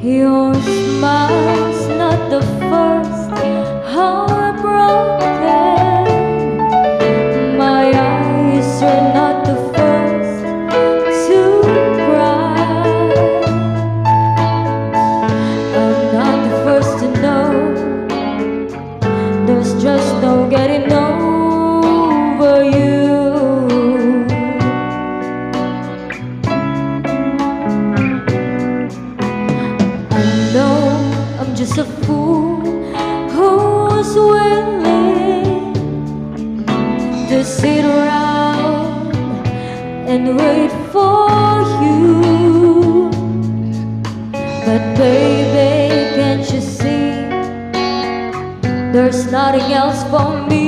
Your smile's not the first heartbroken. My eyes are not the first to cry. I'm not the first to know. There's just no getting fool who's willing to sit around and wait for you. But baby, can't you see? There's nothing else for me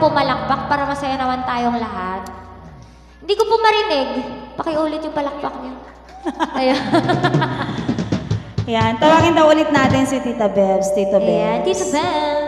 pumalakpak para masaya naman tayong lahat. Hindi ko po marinig. Pakiulit yung palakpak niyo. Ayan. Yan, tawagin daw ulit natin si Tita Bebs. Tita Bebs. Ayan, Tita Belle.